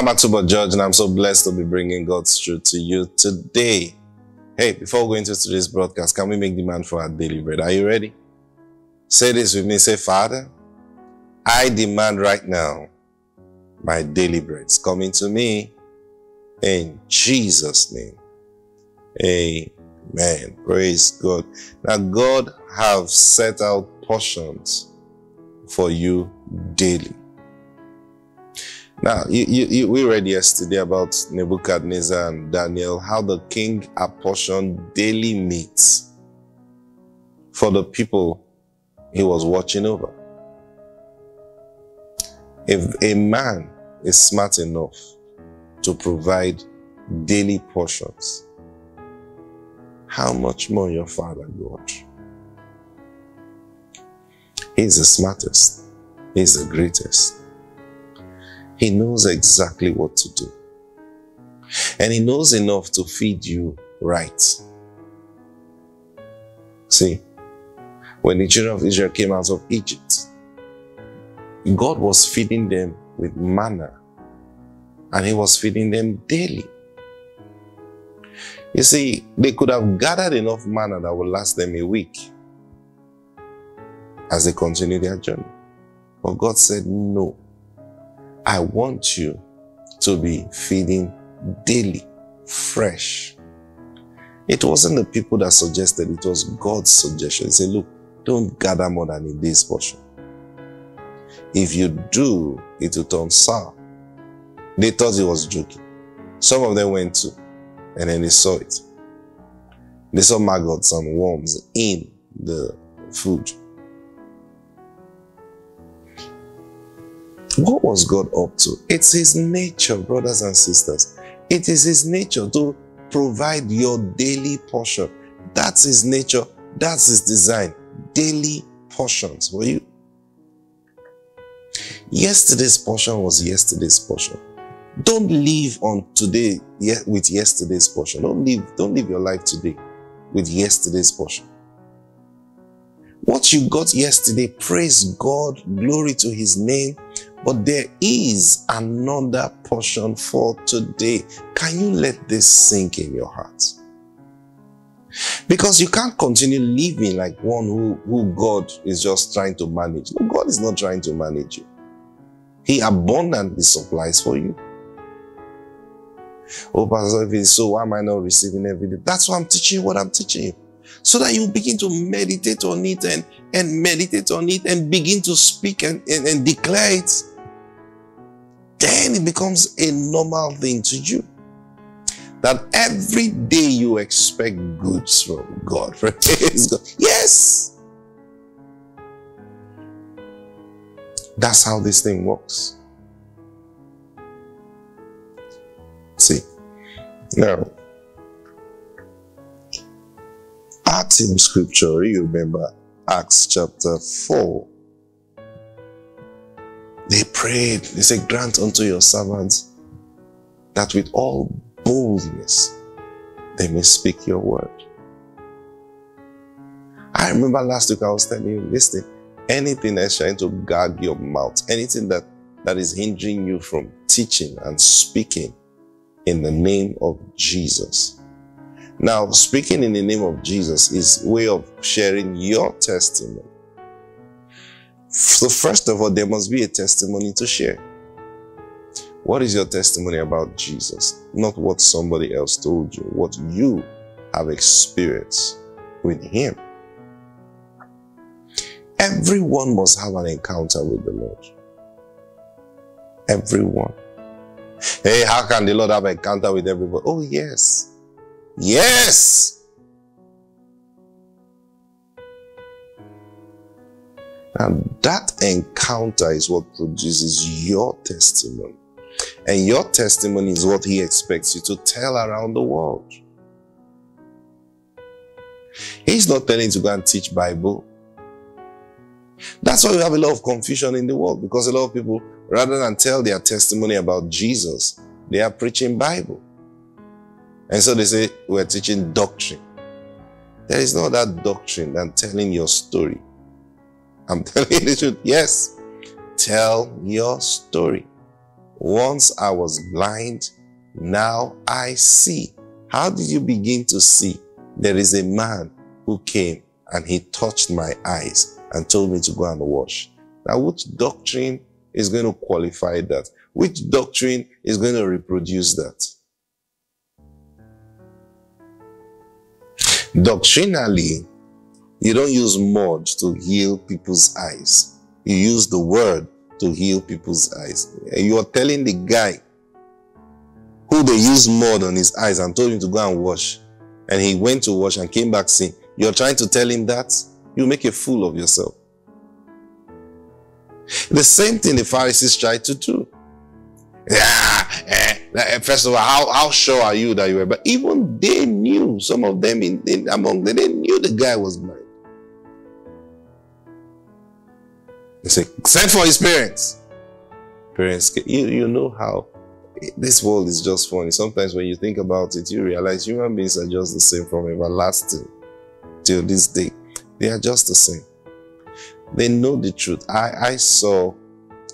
I'm Atubo George, and I'm so blessed to be bringing God's truth to you today. Hey, before going into today's broadcast, can we make demand for our daily bread? Are you ready? Say this with me. Say, Father, I demand right now my daily bread. It's coming to me in Jesus' name. Amen. Praise God. Now, God have set out portions for you daily. Now, you, you, you, we read yesterday about Nebuchadnezzar and Daniel, how the king apportioned daily meats for the people he was watching over. If a man is smart enough to provide daily portions, how much more your Father God? He's the smartest. He's the greatest. He knows exactly what to do. And he knows enough to feed you right. See, when the children of Israel came out of Egypt, God was feeding them with manna and he was feeding them daily. You see, they could have gathered enough manna that would last them a week as they continue their journey. But God said, no. I want you to be feeding daily, fresh. It wasn't the people that suggested, it was God's suggestion. He said, look, don't gather more than in this portion. If you do, it will turn sour. They thought he was joking. Some of them went to, and then they saw it. They saw maggots and worms in the food. What was God up to? It's His nature, brothers and sisters. It is His nature to provide your daily portion. That's His nature. That's His design. Daily portions for you. Yesterday's portion was yesterday's portion. Don't live on today with yesterday's portion. Don't live, don't live your life today with yesterday's portion. What you got yesterday, praise God, glory to his name, but there is another portion for today. Can you let this sink in your heart? Because you can't continue living like one who, who God is just trying to manage. No, God is not trying to manage you. He abundantly supplies for you. Oh, Pastor, if it is so why am I not receiving everything? That's why I'm teaching you what I'm teaching you so that you begin to meditate on it and, and meditate on it and begin to speak and, and, and declare it then it becomes a normal thing to you. That every day you expect goods from God. Praise God. Yes. That's how this thing works. See. Now, our team scripture, you remember Acts chapter 4 they prayed. They said, Grant unto your servants that with all boldness they may speak your word. I remember last week I was telling you, listen, anything that's trying to gag your mouth, anything that, that is hindering you from teaching and speaking in the name of Jesus. Now, speaking in the name of Jesus is way of sharing your testimony. So first of all, there must be a testimony to share. What is your testimony about Jesus? Not what somebody else told you, what you have experienced with Him. Everyone must have an encounter with the Lord. Everyone. Hey, how can the Lord have an encounter with everybody? Oh, yes. Yes. And that encounter is what produces your testimony. And your testimony is what he expects you to tell around the world. He's not telling you to go and teach Bible. That's why we have a lot of confusion in the world because a lot of people, rather than tell their testimony about Jesus, they are preaching Bible. And so they say, we're teaching doctrine. There is no that doctrine than telling your story. I'm telling you the truth. Yes. Tell your story. Once I was blind, now I see. How did you begin to see? There is a man who came and he touched my eyes and told me to go and wash. Now, which doctrine is going to qualify that? Which doctrine is going to reproduce that? Doctrinally, you don't use mud to heal people's eyes. You use the word to heal people's eyes. You are telling the guy who they used mud on his eyes and told him to go and wash. And he went to wash and came back saying, You're trying to tell him that? You make a fool of yourself. The same thing the Pharisees tried to do. Yeah, eh, Eh, first of all, how, how sure are you that you were? But even they knew, some of them in, in among them, they knew the guy was blind. They say, send for his parents. Parents, you, you know how eh, this world is just funny. Sometimes when you think about it, you realize human beings are just the same from everlasting till this day. They are just the same. They know the truth. I, I saw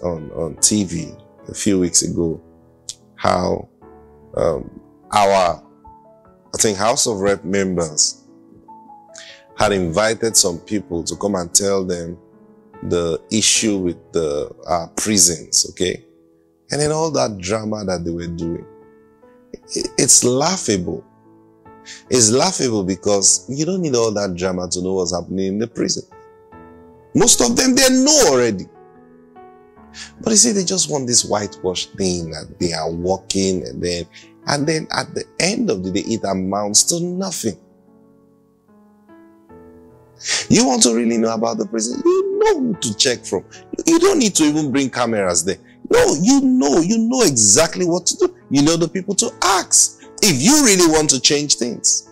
on, on TV a few weeks ago how um, our, I think, House of Rep members had invited some people to come and tell them the issue with the uh, prisons, okay? And then all that drama that they were doing. It's laughable. It's laughable because you don't need all that drama to know what's happening in the prison. Most of them, they know already. But you see, they just want this whitewash thing that they are walking and then, and then at the end of the day, it amounts to nothing. You want to really know about the prison? You know who to check from. You don't need to even bring cameras there. No, you know, you know exactly what to do. You know the people to ask if you really want to change things.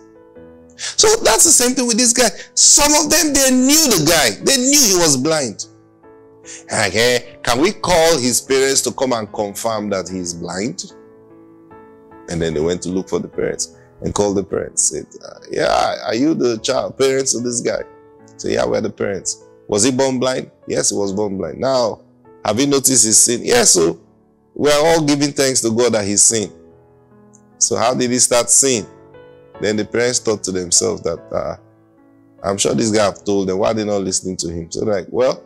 So that's the same thing with this guy. Some of them, they knew the guy. They knew he was blind. Okay, can we call his parents to come and confirm that he's blind? And then they went to look for the parents and called the parents. Said, uh, yeah, are you the child, parents of this guy? So yeah, we're the parents. Was he born blind? Yes, he was born blind. Now, have you noticed his sin? Yes, so we are all giving thanks to God that he's sin. So how did he start sin? Then the parents thought to themselves that uh, I'm sure this guy have told them why they not listening to him. So like, well,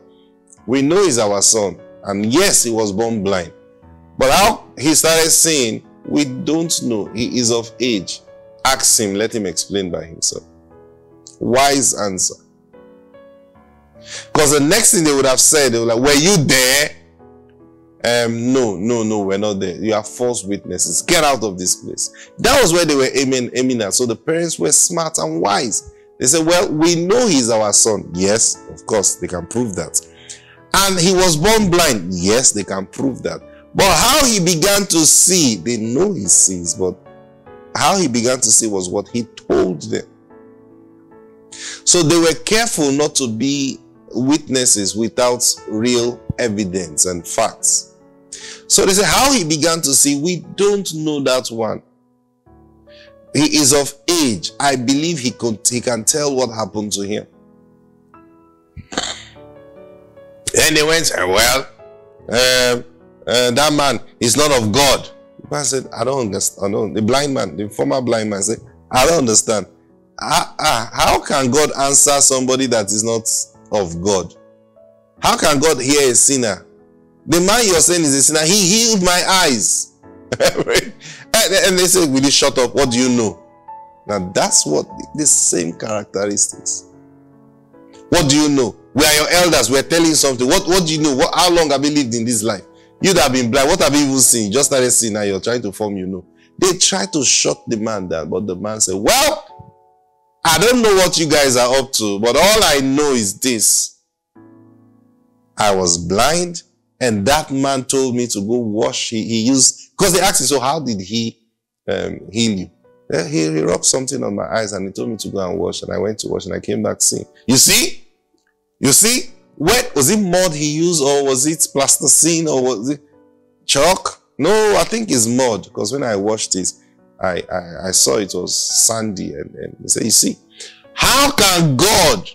we know he's our son, and yes, he was born blind. But how he started seeing, we don't know. He is of age. Ask him, let him explain by himself. Wise answer. Because the next thing they would have said, they were like, Were you there? Um, no, no, no, we're not there. You are false witnesses. Get out of this place. That was where they were aiming, aiming at. So the parents were smart and wise. They said, Well, we know he's our son. Yes, of course, they can prove that. And he was born blind. Yes, they can prove that. But how he began to see, they know he sees, but how he began to see was what he told them. So they were careful not to be witnesses without real evidence and facts. So they say how he began to see, we don't know that one. He is of age. I believe he could he can tell what happened to him. And they went, well, um, uh, that man is not of God. The man said, I don't understand. I don't. The blind man, the former blind man said, I don't understand. Ah, ah, how can God answer somebody that is not of God? How can God hear a sinner? The man you're saying is a sinner. He healed my eyes. and, and they say, Will you shut up? What do you know? Now that's what the same characteristics. What do you know? We are your elders. We're telling something. What, what do you know? What, how long have you lived in this life? You that have been blind, what have you even seen? You just started seeing now you're trying to form you know. They try to shut the man down, but the man said, Well, I don't know what you guys are up to, but all I know is this. I was blind, and that man told me to go wash. He, he used, because they asked me, So how did he um, heal you? He, he rubbed something on my eyes and he told me to go and wash, and I went to wash and I came back seeing. You see? You see? What was it mud he used, or was it plasticine, or was it chalk? No, I think it's mud because when I washed it, I, I, I saw it was sandy, and, and they said, "You see, how can God?"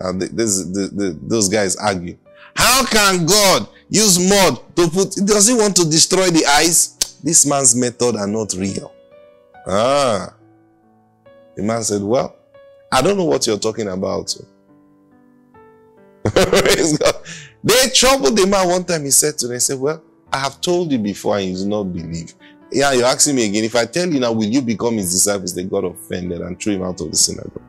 And this, the, the, those guys argue. How can God use mud to put, does he want to destroy the eyes? This man's method are not real. Ah. The man said, well, I don't know what you're talking about. they troubled the man one time. He said to them, he said, well, I have told you before and you do not believe. Yeah, you're asking me again. If I tell you now, will you become his disciples? They got offended and threw him out of the synagogue.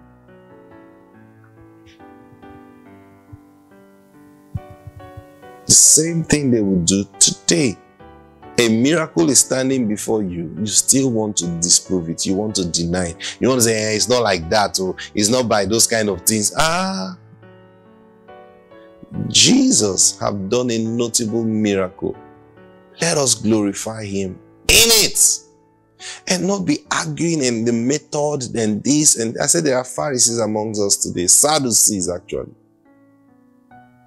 The same thing they will do today. A miracle is standing before you. You still want to disprove it. You want to deny. It. You want to say, eh, it's not like that, or it's not by those kind of things. Ah, Jesus have done a notable miracle. Let us glorify him in it and not be arguing in the method and this. And I said there are Pharisees amongst us today, Sadducees actually.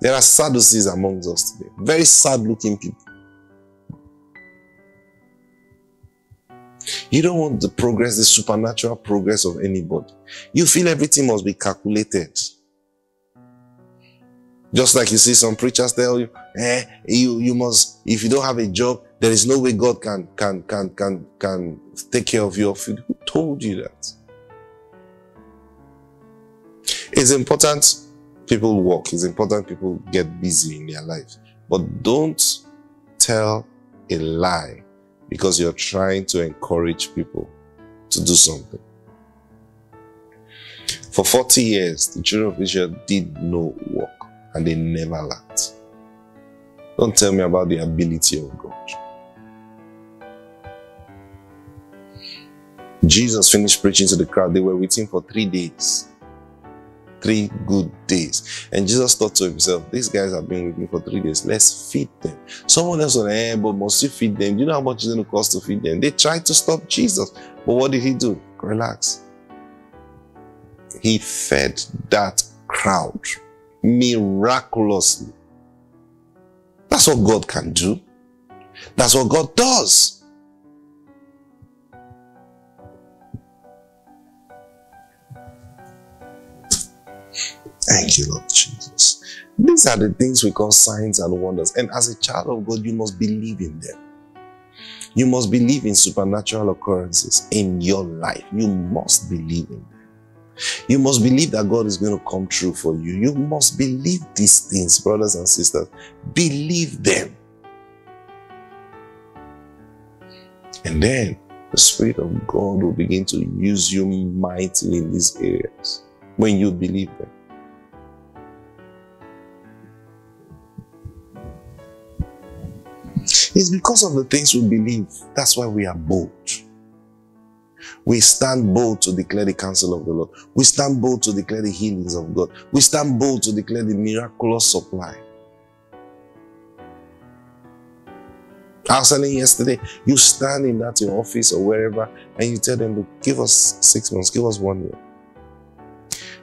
There are Sadducees amongst us today. Very sad looking people. You don't want the progress, the supernatural progress of anybody. You feel everything must be calculated. Just like you see some preachers tell you, eh, you, you must, if you don't have a job, there is no way God can, can, can, can, can take care of your food. Who told you that? It's important people work. It's important people get busy in their lives. But don't tell a lie because you're trying to encourage people to do something. For 40 years, the children of Israel did no work and they never lacked. Don't tell me about the ability of God. Jesus finished preaching to the crowd. They were with him for three days three good days. And Jesus thought to himself, these guys have been with me for three days. Let's feed them. Someone else said, eh, but must you feed them? Do you know how much it's going to cost to feed them? They tried to stop Jesus. But what did he do? Relax. He fed that crowd miraculously. That's what God can do. That's what God does. Thank you, Lord Jesus. These are the things we call signs and wonders. And as a child of God, you must believe in them. You must believe in supernatural occurrences in your life. You must believe in them. You must believe that God is going to come true for you. You must believe these things, brothers and sisters. Believe them. And then the Spirit of God will begin to use you mightily in these areas when you believe them. It's because of the things we believe. That's why we are bold. We stand bold to declare the counsel of the Lord. We stand bold to declare the healings of God. We stand bold to declare the miraculous supply. I was telling yesterday, you stand in that your office or wherever and you tell them, to give us six months, give us one year.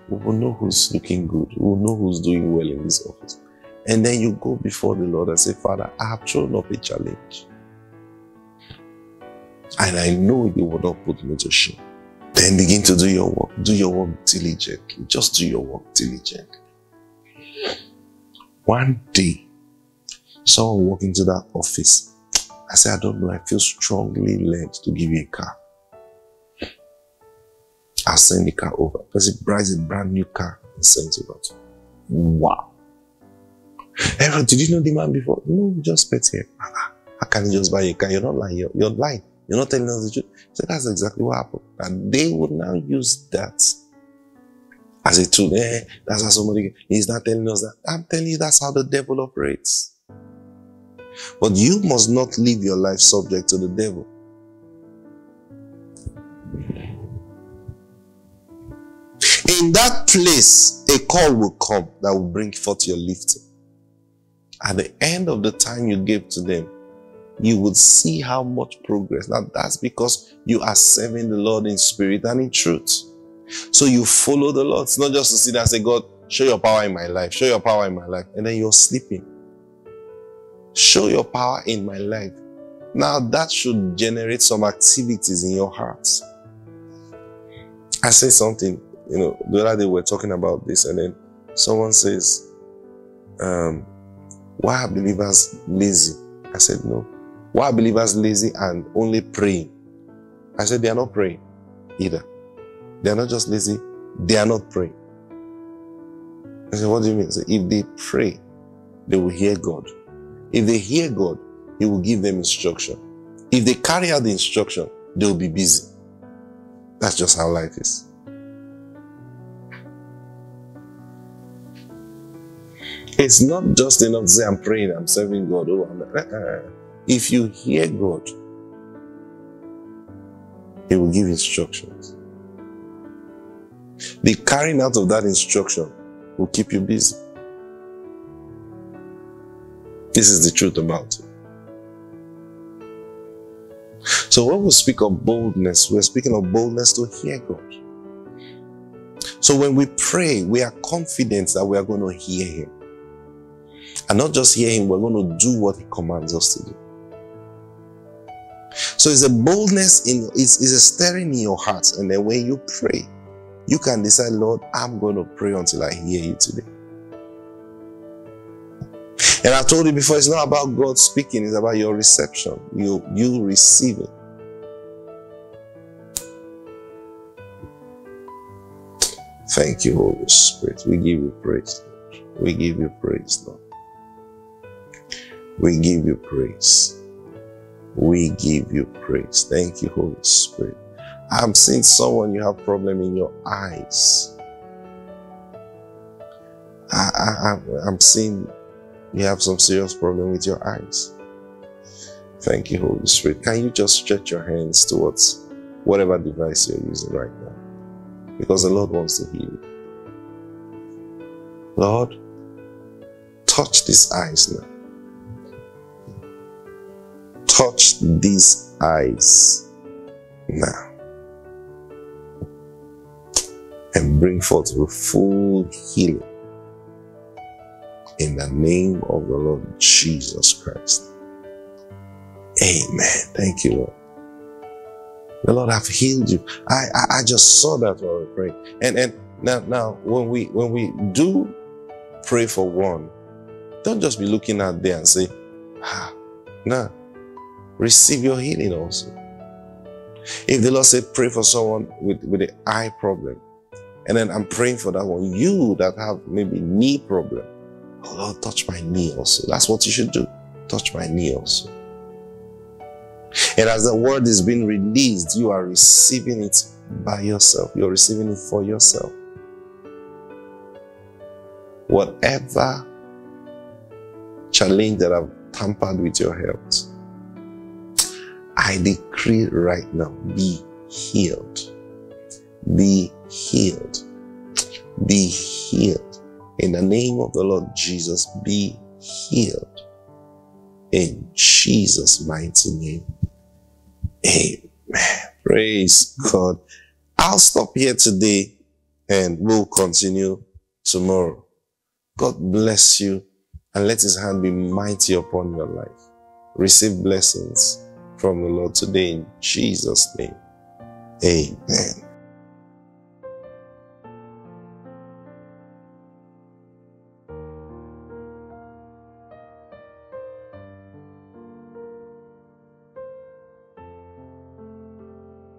We will know who's looking good. We will know who's doing well in this office. And then you go before the Lord and say, Father, I have thrown up a challenge. And I know you will not put me to shame. Then begin to do your work. Do your work diligently. Just do your work diligently. One day, someone walked into that office. I said, I don't know. I feel strongly led to give you a car. I'll send the car over. Because it buys a brand new car and sends it out. Wow. Aaron, did you know the man before? No, just met him. Ah, ah. How can you just buy a car? You're not lying. You're, you're lying. You're not telling us the truth. So that's exactly what happened. And they would now use that as a tool. Eh, that's how somebody is not telling us that. I'm telling you, that's how the devil operates. But you must not live your life subject to the devil. In that place, a call will come that will bring forth your lifting. At the end of the time you gave to them, you would see how much progress. Now that's because you are serving the Lord in spirit and in truth. So you follow the Lord. It's not just to sit and say, God, show your power in my life, show your power in my life. And then you're sleeping. Show your power in my life. Now that should generate some activities in your heart. I say something, you know, the other day we we're talking about this and then someone says, um, why are believers lazy? I said, no. Why are believers lazy and only praying? I said, they are not praying either. They are not just lazy, they are not praying. I said, what do you mean? Said, if they pray, they will hear God. If they hear God, He will give them instruction. If they carry out the instruction, they will be busy. That's just how life is. It's not just enough to say, I'm praying, I'm serving God. Oh, I'm, uh, if you hear God, He will give instructions. The carrying out of that instruction will keep you busy. This is the truth about it. So when we speak of boldness, we're speaking of boldness to hear God. So when we pray, we are confident that we are going to hear Him. And not just hear Him, we're going to do what He commands us to do. So it's a boldness in it's, it's a stirring in your heart. And then when you pray, you can decide, Lord, I'm going to pray until I hear you today. And I told you before, it's not about God speaking, it's about your reception. You you receive it. Thank you, Holy Spirit. We give you praise. Lord. We give you praise, Lord. We give you praise. We give you praise. Thank you, Holy Spirit. I'm seeing someone you have problem in your eyes. I, I, I'm seeing you have some serious problem with your eyes. Thank you, Holy Spirit. Can you just stretch your hands towards whatever device you're using right now? Because the Lord wants to heal you. Lord, touch these eyes now. Touch these eyes now. And bring forth full healing in the name of the Lord Jesus Christ. Amen. Thank you, Lord. The Lord have healed you. I, I, I just saw that while we praying. And and now now when we when we do pray for one, don't just be looking out there and say, ah, no. Receive your healing also. If the Lord said pray for someone with, with an eye problem, and then I'm praying for that one, you that have maybe knee problem, Oh Lord, touch my knee also. That's what you should do. Touch my knee also. And as the word is being released, you are receiving it by yourself. You're receiving it for yourself. Whatever challenge that have tampered with your health, I decree right now, be healed. Be healed. Be healed. In the name of the Lord Jesus, be healed. In Jesus' mighty name. Amen. Praise God. I'll stop here today and we'll continue tomorrow. God bless you and let his hand be mighty upon your life. Receive blessings from the Lord today in Jesus' name. Amen.